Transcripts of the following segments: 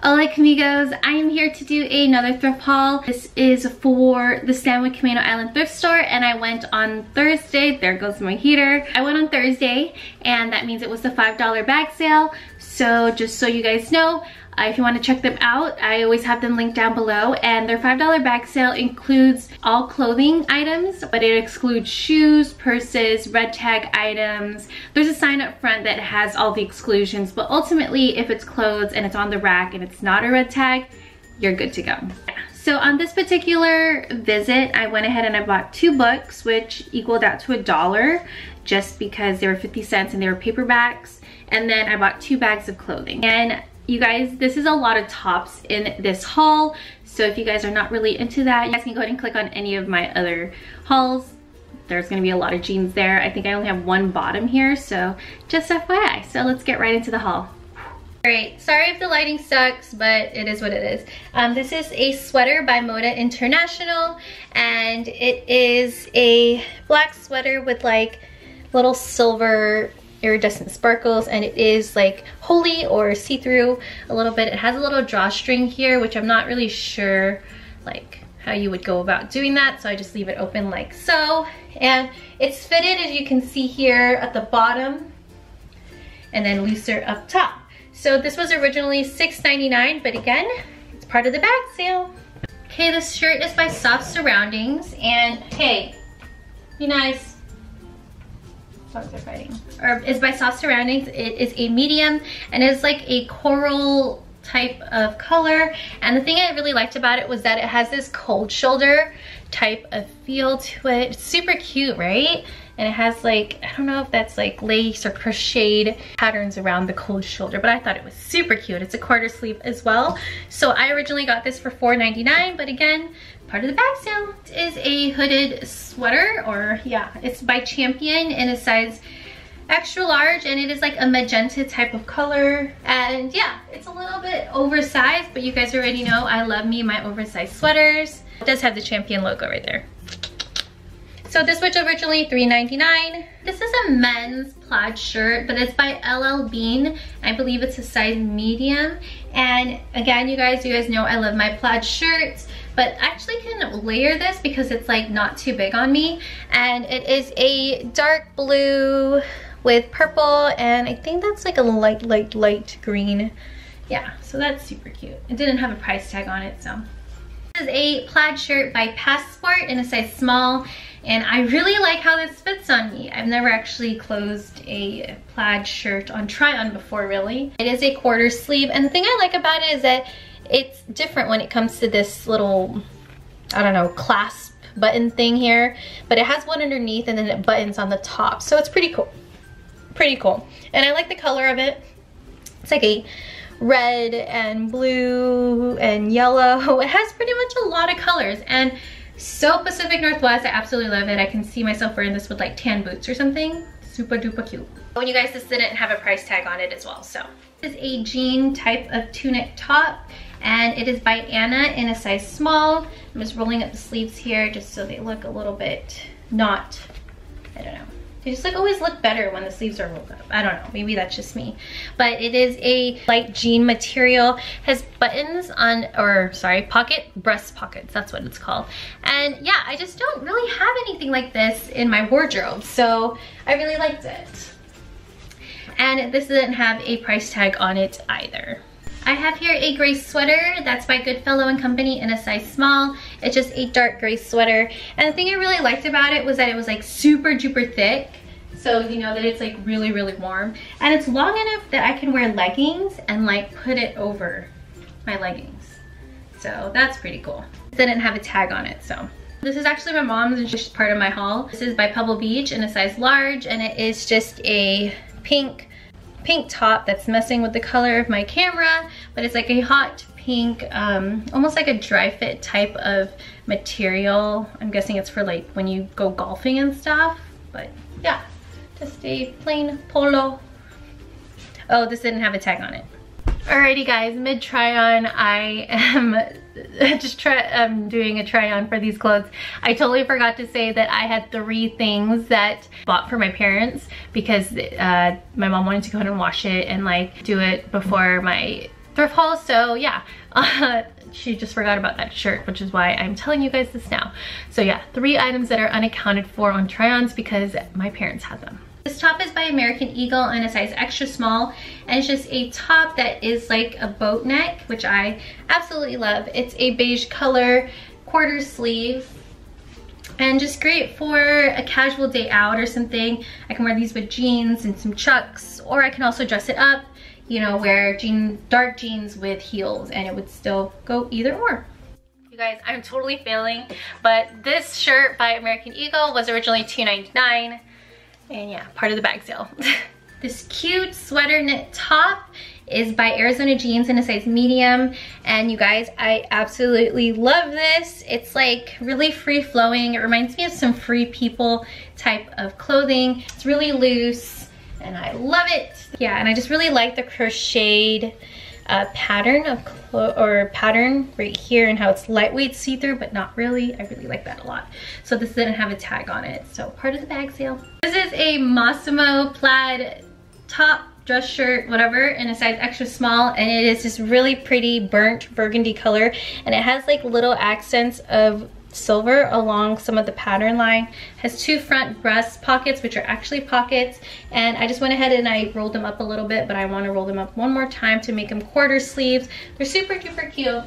Hola Camigos, I am here to do another thrift haul. This is for the Stanwood Camano Island thrift store and I went on Thursday, there goes my heater. I went on Thursday and that means it was the $5 bag sale. So just so you guys know, uh, if you want to check them out, I always have them linked down below. And their $5 bag sale includes all clothing items, but it excludes shoes, purses, red tag items. There's a sign up front that has all the exclusions, but ultimately if it's clothes and it's on the rack and it's not a red tag, you're good to go. So on this particular visit, I went ahead and I bought two books, which equaled out to a dollar just because they were 50 cents and they were paperbacks. And then I bought two bags of clothing. And you guys, this is a lot of tops in this haul. So if you guys are not really into that, you guys can go ahead and click on any of my other hauls. There's gonna be a lot of jeans there. I think I only have one bottom here, so just FYI. So let's get right into the haul. Alright, sorry if the lighting sucks, but it is what it is. Um, this is a sweater by Moda International, and it is a black sweater with like little silver iridescent sparkles and it is like holy or see-through a little bit. It has a little drawstring here which I'm not really sure like how you would go about doing that so I just leave it open like so and it's fitted as you can see here at the bottom and then looser up top. So this was originally $6.99 but again it's part of the bag sale. Okay this shirt is by Soft Surroundings and hey be nice fighting. Or is by Soft Surroundings. It is a medium and it's like a coral type of color. And the thing I really liked about it was that it has this cold shoulder type of feel to it. It's super cute, right? And it has like, I don't know if that's like lace or crocheted patterns around the cold shoulder, but I thought it was super cute. It's a quarter sleeve as well. So I originally got this for $4.99, but again, part of the bag sale. It is a hooded sweater, or yeah, it's by Champion in a size extra large and it is like a magenta type of color. And yeah it's a little bit oversized but you guys already know I love me my oversized sweaters. It does have the champion logo right there. So this was originally $3.99 this is a men's plaid shirt but it's by LL Bean. I believe it's a size medium. And again you guys you guys know I love my plaid shirts but I actually can layer this because it's like not too big on me. And it is a dark blue with purple and I think that's like a light, light, light green. Yeah, so that's super cute. It didn't have a price tag on it, so. This is a plaid shirt by Passport in a size small and I really like how this fits on me. I've never actually closed a plaid shirt on try on before really. It is a quarter sleeve and the thing I like about it is that it's different when it comes to this little, I don't know, clasp button thing here, but it has one underneath and then it buttons on the top. So it's pretty cool, pretty cool. And I like the color of it. It's like a red and blue and yellow. It has pretty much a lot of colors and so Pacific Northwest, I absolutely love it. I can see myself wearing this with like tan boots or something. Super duper cute. When you guys just didn't have a price tag on it as well, so. This is a jean type of tunic top and it is by Anna in a size small. I'm just rolling up the sleeves here just so they look a little bit not, I don't know. They just like always look better when the sleeves are rolled up. I don't know, maybe that's just me. But it is a light jean material, has buttons on, or sorry, pocket, breast pockets, that's what it's called. And yeah, I just don't really have anything like this in my wardrobe, so I really liked it. And this doesn't have a price tag on it either. Have here a gray sweater that's by Goodfellow and Company in a size small. It's just a dark gray sweater. And the thing I really liked about it was that it was like super duper thick. So you know that it's like really, really warm. And it's long enough that I can wear leggings and like put it over my leggings. So that's pretty cool. It didn't have a tag on it, so. This is actually my mom's and just part of my haul. This is by Pebble Beach in a size large and it is just a pink pink top that's messing with the color of my camera, but it's like a hot pink, um, almost like a dry fit type of material. I'm guessing it's for like when you go golfing and stuff, but yeah, just a plain polo. Oh, this didn't have a tag on it. Alrighty guys, mid try on, I am just try um, doing a try on for these clothes. I totally forgot to say that I had three things that bought for my parents because uh, my mom wanted to go ahead and wash it and like do it before my thrift haul. So yeah, uh, she just forgot about that shirt, which is why I'm telling you guys this now. So yeah, three items that are unaccounted for on try-ons because my parents had them. This top is by American Eagle in a size extra small and it's just a top that is like a boat neck, which I absolutely love. It's a beige color, quarter sleeve, and just great for a casual day out or something. I can wear these with jeans and some chucks, or I can also dress it up, you know, wear jean, dark jeans with heels and it would still go either or. You guys, I'm totally failing, but this shirt by American Eagle was originally $2.99. And yeah, part of the bag sale. this cute sweater knit top is by Arizona Jeans in a size medium. And you guys, I absolutely love this. It's like really free flowing. It reminds me of some free people type of clothing. It's really loose and I love it. Yeah, and I just really like the crocheted uh, pattern of or pattern right here and how it's lightweight see-through but not really. I really like that a lot. So this didn't have a tag on it. So part of the bag sale. This is a Mossimo plaid top dress shirt whatever in a size extra small and it is this really pretty burnt burgundy color. And it has like little accents of silver along some of the pattern line. Has two front breast pockets, which are actually pockets. And I just went ahead and I rolled them up a little bit, but I want to roll them up one more time to make them quarter sleeves. They're super duper cute.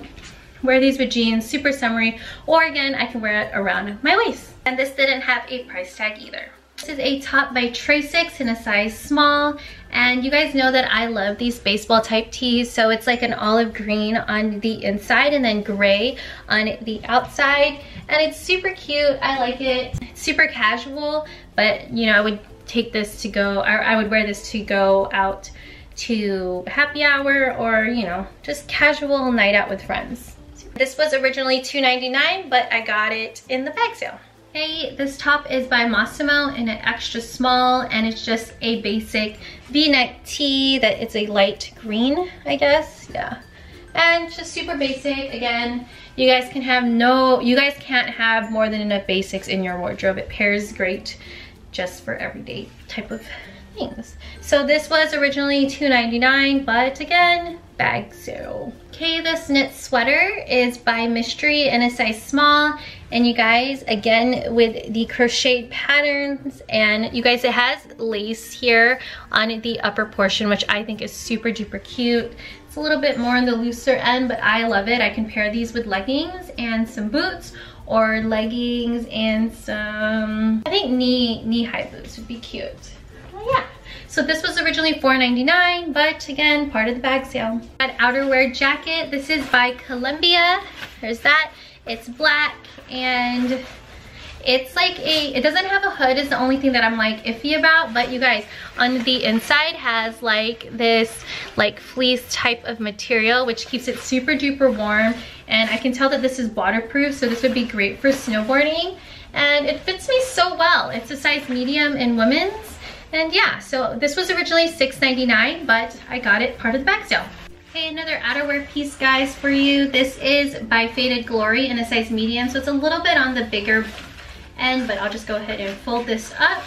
Wear these with jeans, super summery, or again, I can wear it around my waist. And this didn't have a price tag either. This is a top by Trae6 in a size small. And you guys know that I love these baseball type tees. So it's like an olive green on the inside and then gray on the outside. And it's super cute. I like it. Super casual, but you know, I would take this to go, I, I would wear this to go out to happy hour or, you know, just casual night out with friends. This was originally $2.99, but I got it in the bag sale. Hey, this top is by Mossimo in an extra small and it's just a basic v-neck tee that it's a light green, I guess, yeah. And just super basic, again, you guys can have no, you guys can't have more than enough basics in your wardrobe. It pairs great just for everyday type of things. So this was originally $2.99, but again, bag sale. Okay, this knit sweater is by Mystery in a size small. And you guys, again, with the crocheted patterns, and you guys, it has lace here on the upper portion, which I think is super duper cute. It's a little bit more on the looser end, but I love it. I can pair these with leggings and some boots, or leggings and some, I think knee, knee high boots would be cute. Oh, yeah. So this was originally $4.99, but again, part of the bag sale. That outerwear jacket, this is by Columbia. There's that. It's black and it's like a, it doesn't have a hood is the only thing that I'm like iffy about, but you guys, on the inside has like this like fleece type of material, which keeps it super duper warm. And I can tell that this is waterproof, so this would be great for snowboarding. And it fits me so well. It's a size medium in women's and yeah, so this was originally $6.99, but I got it part of the bag sale. Okay, another outerwear piece, guys, for you. This is by Faded Glory in a size medium, so it's a little bit on the bigger end, but I'll just go ahead and fold this up.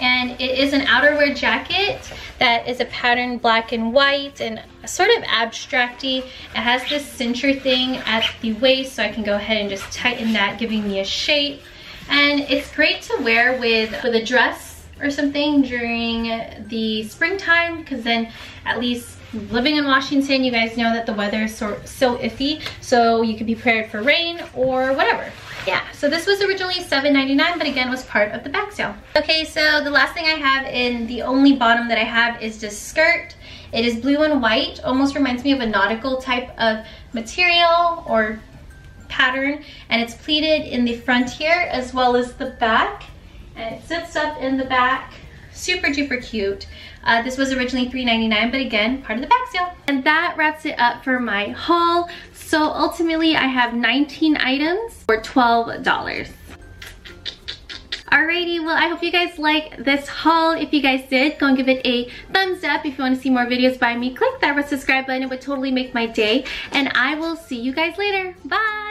And it is an outerwear jacket that is a pattern black and white and sort of abstracty. It has this cincher thing at the waist, so I can go ahead and just tighten that, giving me a shape. And it's great to wear with, with a dress or something during the springtime because then at least living in Washington, you guys know that the weather is so, so iffy, so you could be prepared for rain or whatever. Yeah, so this was originally $7.99, but again was part of the back sale. Okay, so the last thing I have in the only bottom that I have is this skirt. It is blue and white, almost reminds me of a nautical type of material or pattern, and it's pleated in the front here as well as the back it zips up in the back. Super duper cute. Uh, this was originally $3.99, but again, part of the back sale. And that wraps it up for my haul. So ultimately, I have 19 items for $12. Alrighty, well I hope you guys like this haul. If you guys did, go and give it a thumbs up. If you want to see more videos by me, click that subscribe button. It would totally make my day. And I will see you guys later. Bye!